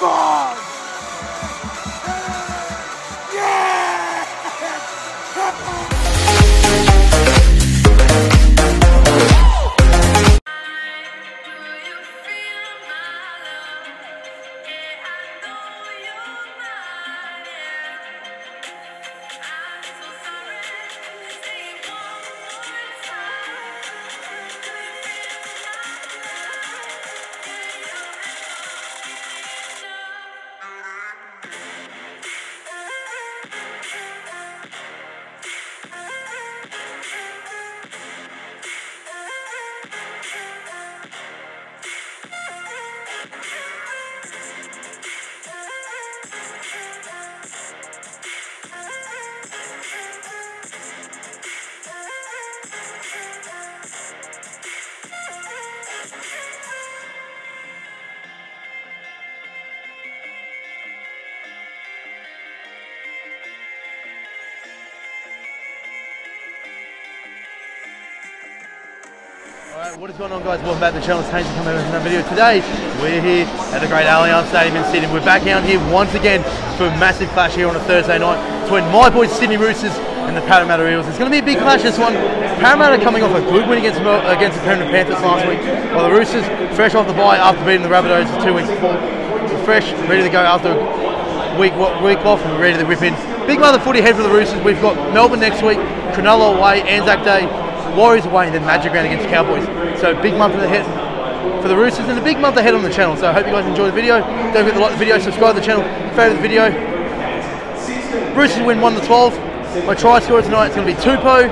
Come on! Yeah! What is going on guys? Welcome back to the channel. It's Hayes coming with another video. Today, we're here at the Great Allianz Stadium in Sydney. We're back out here once again for a massive clash here on a Thursday night between my boys Sydney Roosters and the Parramatta Eels. It's going to be a big clash this one. Parramatta coming off a good win against against the Penrith Panthers last week, while the Roosters fresh off the bye after beating the Rabbitohs two weeks before. Fresh, ready to go after a week week off and we're ready to rip in. Big mother footy ahead for the Roosters. We've got Melbourne next week, Cronulla away, Anzac Day, Warriors away, and then Magic Round against Cowboys. So big month ahead for the Roosters and a big month ahead on the channel. So I hope you guys enjoy the video. Don't forget to like the video, subscribe to the channel, favourite the video. Roosters win 1 to 12. My try scorer tonight is going to be Tupo,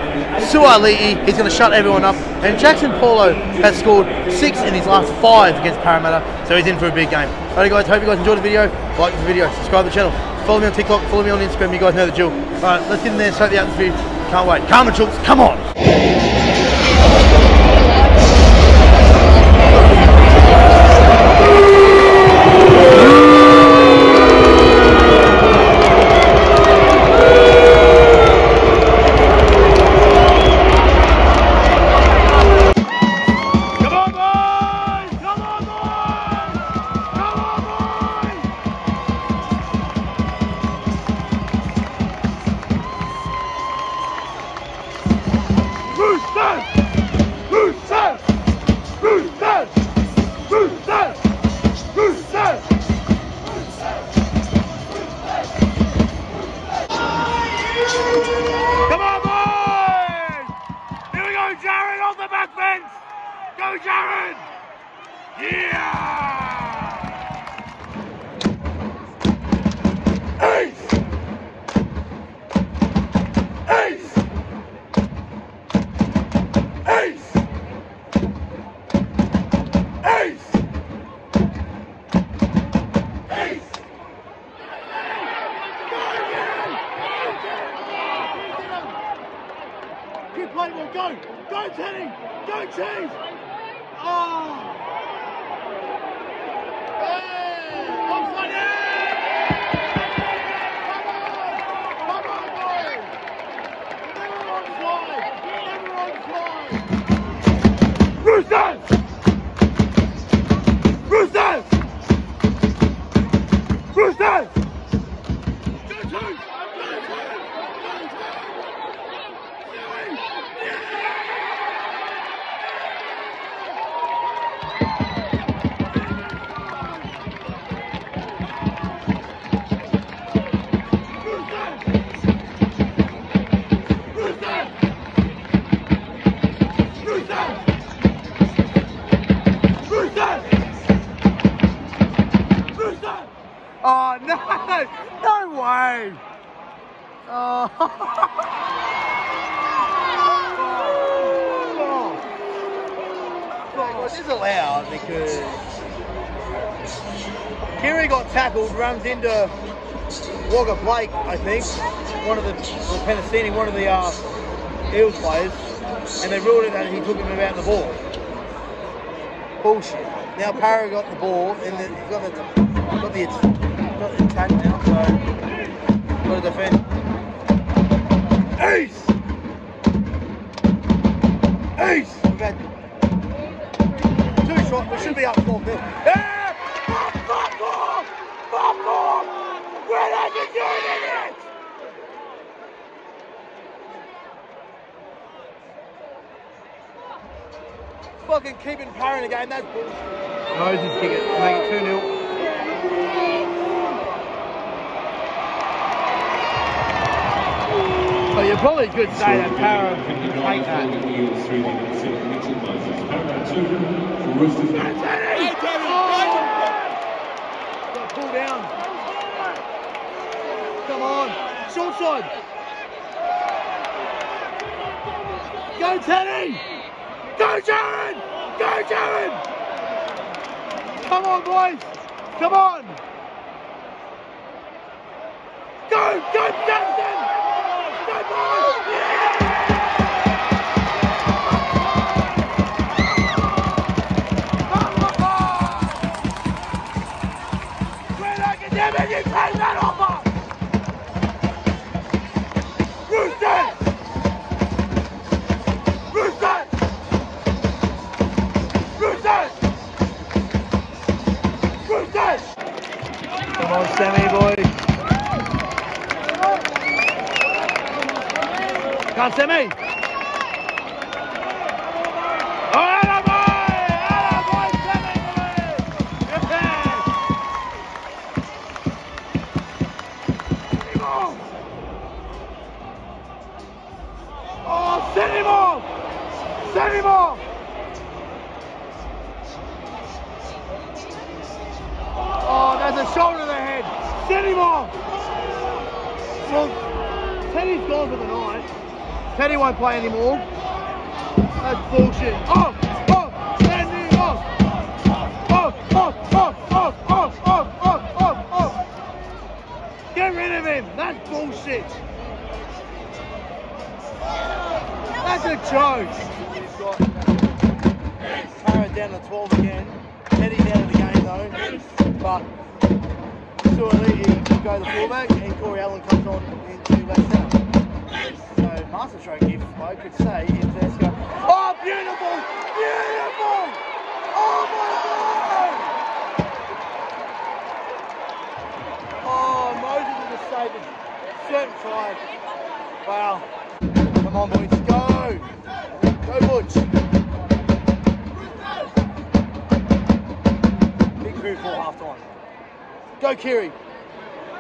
Suali'i, he's going to shut everyone up, and Jaxson Paulo has scored six in his last five against Parramatta, so he's in for a big game. Alright guys, hope you guys enjoyed the video, like the video, subscribe to the channel, follow me on TikTok, follow me on Instagram, you guys know the drill. Alright, let's get in there, soak the atmosphere, can't wait. Carmen Schultz, come on! Keep playing, ball. Go! Go, Teddy! Go, Cheese! Oh! Hey! Offside! Yeah! runs into Waqa Blake, I think, one of the, the Penasini, one of the uh, Eels players, and they ruled it and he took him about the ball. Bullshit. Now Parra got the ball and the, got the got the got the attack now, so got to defend. Ace. Ace. We've had two shots. We should be up four 0 guys are doing it! Fucking keeping power in the game, that's bullshit. Moses kick it, make it 2 0. Well, you're probably good say that power take that. That's down! Short side. Go, Teddy. Go, Jared. Go, Jared. Come on, boys. Come on. Go, go, Justin. Sammy! Play anymore. That's bullshit. Him! That's bullshit! That's a joke! Parra down to 12 again. Teddy's out of the game though. But Suaalii will go the fullback and Corey Allen comes on into left centre. So Masterstroke, if I could say, is let's go. Oh, beautiful! Beautiful! Oh my god! Oh, Moses is a saving. Certain side. Wow. Come on, boys, go! Go, Butch! Big crew for half time. Go, Keary!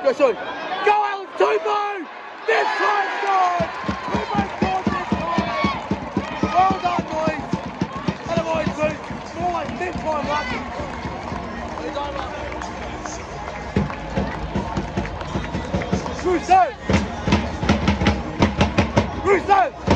Go, sorry! Go, Alan Tupou! This time, God! We might score this time! Well done, boys! And boy, Luke, more like mid-time lucky. Rousseau! Rousseau!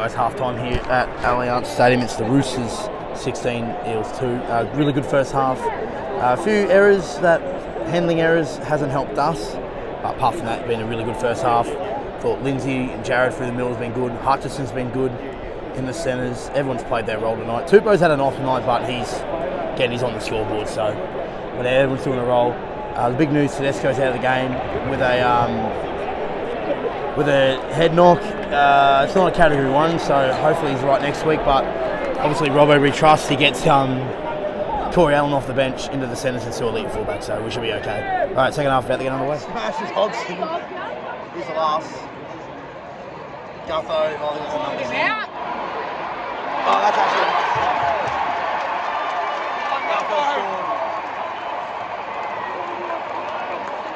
Guys, half time here at Allianz Stadium. It's the Roosters 16, Eels 2. Uh, really good first half. Uh, a few errors that handling errors hasn't helped us, but apart from that, been a really good first half. Thought Lindsay and Jared through the middle has been good. Hutchison's been good in the centres. Everyone's played their role tonight. Tupou's had an off night, but he's again he's on the scoreboard, so but everyone's doing a role. Uh, the big news: Tedesco's out of the game with a um, with a head knock. Uh, it's not a category one, so hopefully he's right next week. But obviously, Robbo we trust he gets um, Corey Allen off the bench into the centres and still elite fullback, so we should be okay. All right, second half about to get underway. Smashes Hodgson. He's the last. Gutho, I think it's a number seven. Oh, that's actually a nice shot. Gutho scored.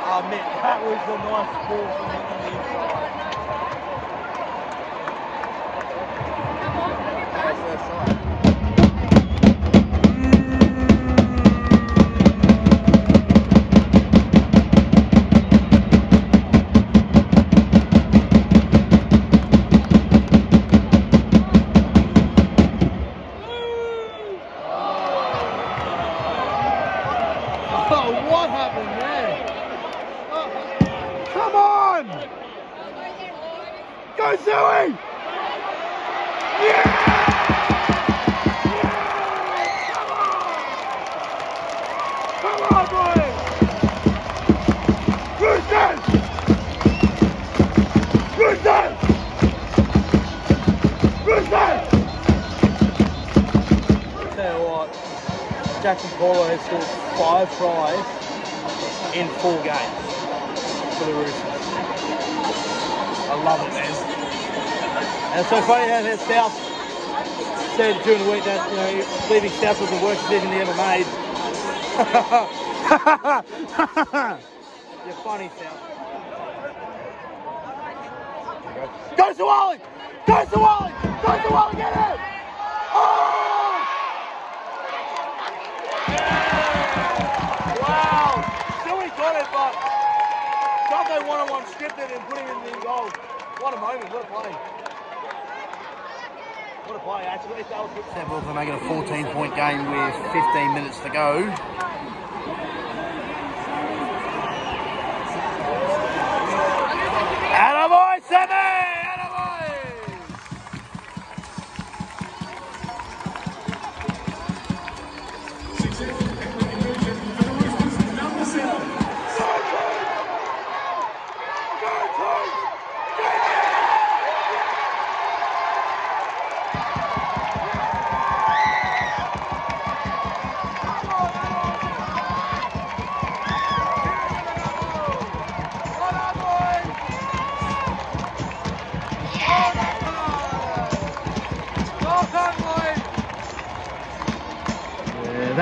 Oh, Mick, that was a nice ball from the inside. Jaxson Paulo has scored five tries in four games for the Roosters. I love it, man. And it's so funny how that South said during the week that you know leaving South was the worst decision he ever made. You're funny, South. Go to Wally! Go to Wally! Go to Wally! Get it! Oh! It, but Jocko one-on-one stripped it and put him in the goal. What a moment, what a play. What a play, actually. Was good. Making a 14-point game with 15 minutes to go. Attaboy, Sammy!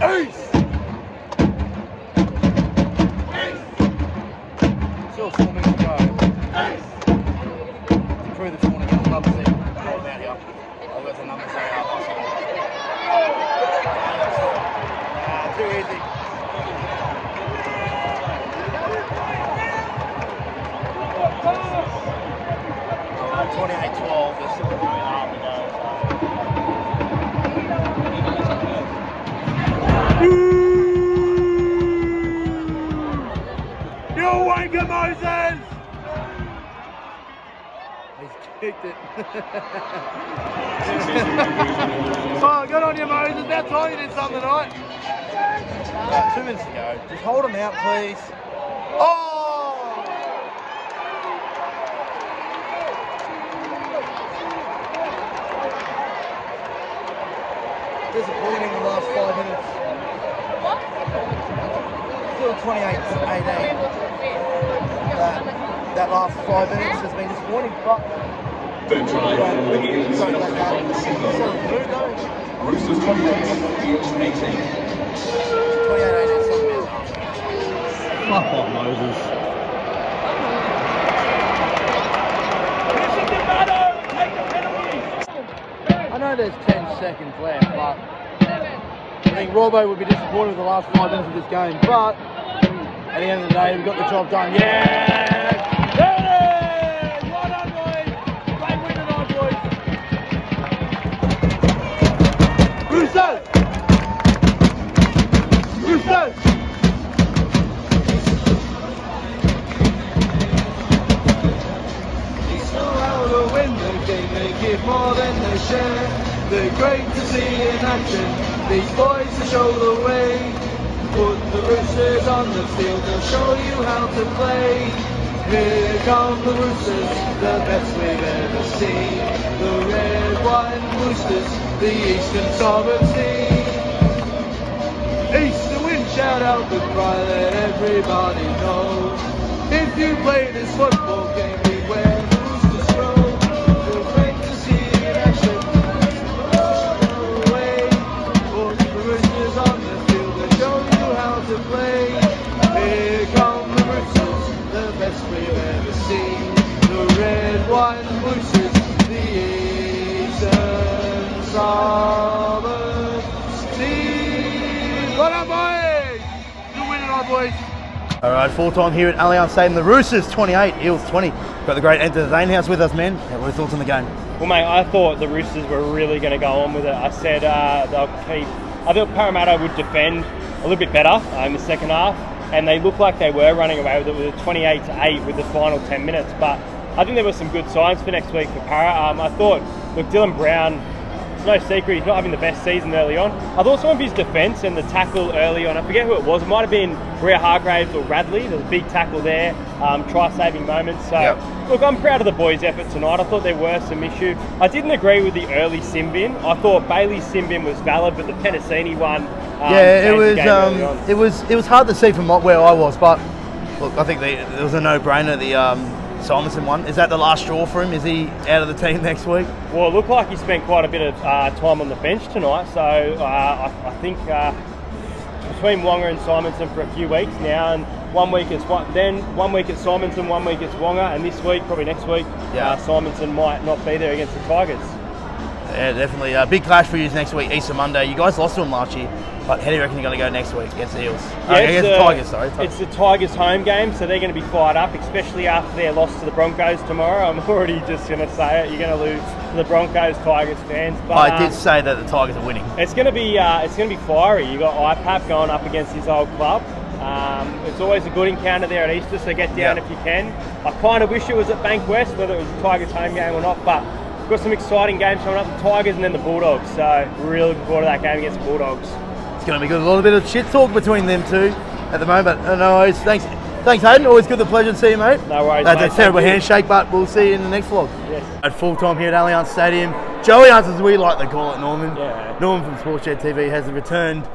Ace! Moses! He's kicked it. Oh, good on you, Moses. About time you did something tonight. Right, two minutes to. Just hold him out, please. Oh! Disappointing the last five minutes. Still 28 to 18. That, that last five minutes has been disappointing, but The try for is don't let that sort of mood though. Roosters 28, 28 18. Fuck off, Moses. I know there's 10 seconds left, but I think Robbo would be disappointed with the last five minutes of this game. But at the end of the day, we got the job done. Yeah! There it is! Win boys! To the they give more than they share. They're great to see in action, these boys will show the way. The Roosters on the field, they'll show you how to play. Here come the Roosters, the best we've ever seen. The red, white and Roosters, the Eastern Sovereignty. East to win, shout out the cry, let everybody knows. If you play this football game, white and Roosters, the Eastern Suburbs team. What up, boys? Good win tonight, boys. All right, full time here at Allianz Stadium. The Roosters 28, Eels 20. Got the great entertain house with us, man. Yeah, what are your thoughts on the game? Well, mate, I thought the Roosters were really going to go on with it. I said uh, they'll keep. I thought Parramatta would defend a little bit better uh, in the second half, and they looked like they were running away with it with a 28 to 8 with the final 10 minutes. But I think there were some good signs for next week for Parra. Um, I thought, look, Dylan Brown. It's no secret he's not having the best season early on. I thought some of his defence and the tackle early on, I forget who it was, it might have been Rhea Hargreaves or Radley. There was a big tackle there, um, try saving moments. So, Yep. look, I'm proud of the boys' effort tonight. I thought there were some issues. I didn't agree with the early sin bin. I thought Bailey's sin bin was valid, but the Penasini one. Um, yeah, it was um, it was it was hard to see from where I was, but look, I think the, it was a no-brainer. The um, Simonsson one is that the last straw for him? Is he out of the team next week? Well, it looked like he spent quite a bit of uh, time on the bench tonight, so uh, I, I think uh, between Waqa and Simonsson for a few weeks now, and one week it's one, then one week it's Simonsson, one week it's Waqa, and this week, probably next week, Yeah. uh, Simonsson might not be there against the Tigers. Yeah, definitely. A big clash for you next week, Easter Monday. You guys lost to him last year, but how do you reckon you're going to go next week against the Eels? Uh, it's against the Tigers, sorry. It's the Tigers' home game, so they're going to be fired up, especially after their loss to the Broncos tomorrow. I'm already just going to say it. You're going to lose to the Broncos, Tigers fans. But, I uh, did say that the Tigers are winning. It's going to be uh, it's going to be fiery. You got IPAP going up against his old club. Um, it's always a good encounter there at Easter, so get down Yeah. if you can. I kind of wish it was at Bankwest, whether it was the Tigers home game or not. But we've got some exciting games coming up: the Tigers and then the Bulldogs. So really looking forward to that game against the Bulldogs. It's going to be good. A little bit of shit talk between them two at the moment. Uh, no worries. Thanks, thanks, Hayden. Always good. The pleasure to see you, mate. No worries, That's mate. a terrible Thank you. handshake, but we'll see you in the next vlog. Yes. At full time here at Allianz Stadium, Joey Arns, as we like to call it, Norman. Yeah. Norman from Sportshed TV has returned.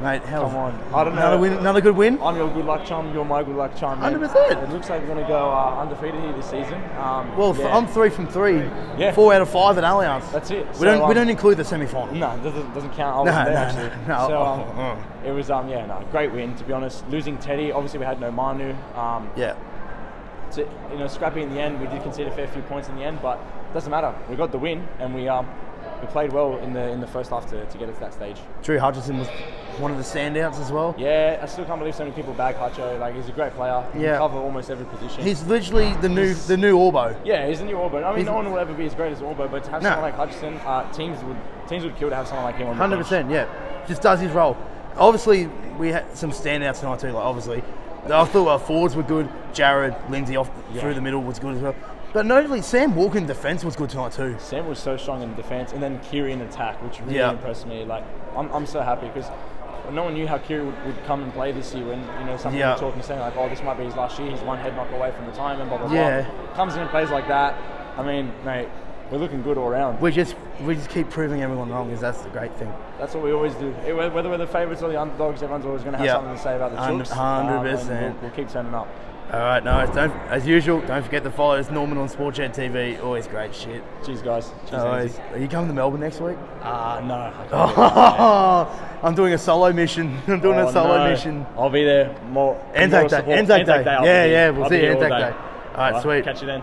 Mate, how Come on. I don't another know. win, another good win. I'm your good luck charm. You're my good luck charm. man. 100%. It looks like we're going to go uh, undefeated here this season. Um, Well, yeah. I'm three from three. Yeah. Four out of five at Allianz. That's it. We So, don't we um, don't include the semi final. No, it doesn't, doesn't count. I No, there no, actually. no. So um, Oh, it was um yeah no great win to be honest. Losing Teddy, obviously we had no Manu. Um, Yeah. to, you know scrappy in the end. We did concede a fair few points in the end, but it doesn't matter. We got the win and we um we played well in the in the first half to, to get us to that stage. Drew Hutchison was one of the standouts as well. Yeah, I still can't believe so many people bag Hacho. Like he's a great player. He Yeah. can cover almost every position. He's literally the new the new Aubo. Yeah, he's the new Aubo. I mean, He's- no one will ever be as great as Aubo, but to have No. someone like Hutchison, uh, teams would teams would kill to have someone like him on Hundred percent, yeah. Just does his role. Obviously, we had some standouts tonight too. Like obviously, I thought our forwards were good. Jared Lindsay off Yeah. through the middle was good as well. But notably, Sam Walker in defence was good tonight too. Sam was so strong in defence, and then Keary in attack, which really Yeah. impressed me. Like, I'm, I'm so happy because no one knew how Keary would, would come and play this year. When you know some people Yeah. were talking, saying like, "Oh, this might be his last year. He's one head knock away from retirement." Blah blah Yeah. blah. Comes in and plays like that. I mean, mate, we're looking good all around. We just we just keep proving everyone wrong. Is that's the great thing. That's what we always do. Whether we're the favourites or the underdogs, everyone's always going to have Yeah. something to say about the Chooks. hundred Um, percent. We'll, we'll keep turning up. All right, no, don't as usual. Don't forget to follow us, Norman on Sportshed TV. Always great shit. Cheers, guys. Cheers, worries. Are you coming to Melbourne next week? Ah, no. I can't do it. I'm doing a solo mission. I'm doing Oh, a solo no. mission. I'll be there more. Anzac Day. Anzac Day. Yeah, yeah, we'll I'll see you Anzac day. Day. All right, sweet. Catch you then.